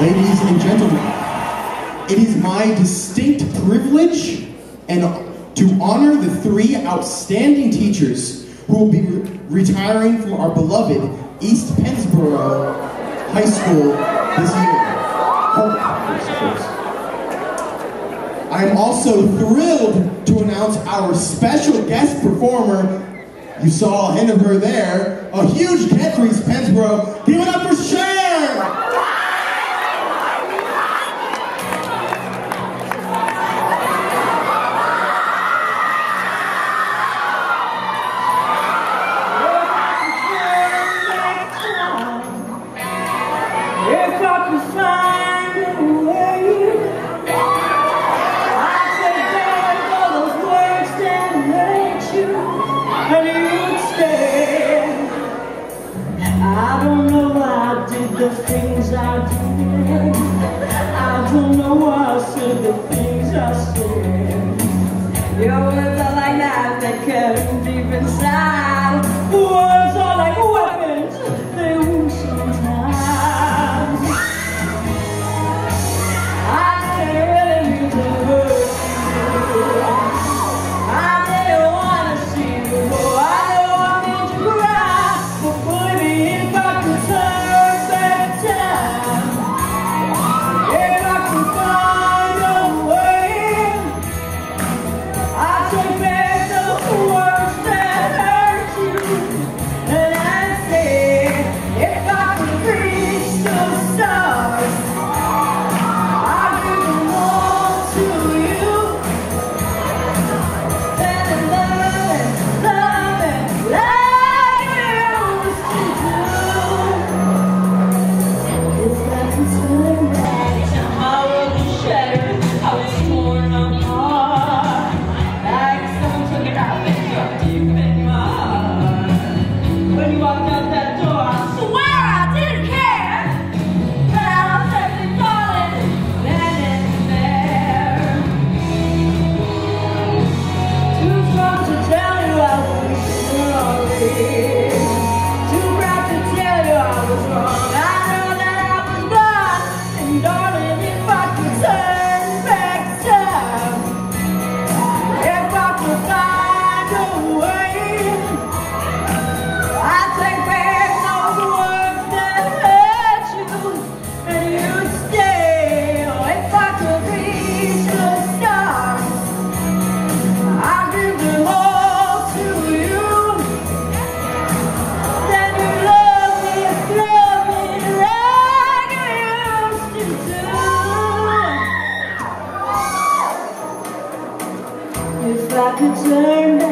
Ladies and gentlemen, it is my distinct privilege and to honor the three outstanding teachers who will be re retiring from our beloved East Pennsboro High School this year. I am also thrilled to announce our special guest performer, you saw a hint of her there, a huge catch for Pennsboro. I don't know why I did the things I did. I don't know why I said the things I said. Your words are like knives that cut deep inside. I could turn back.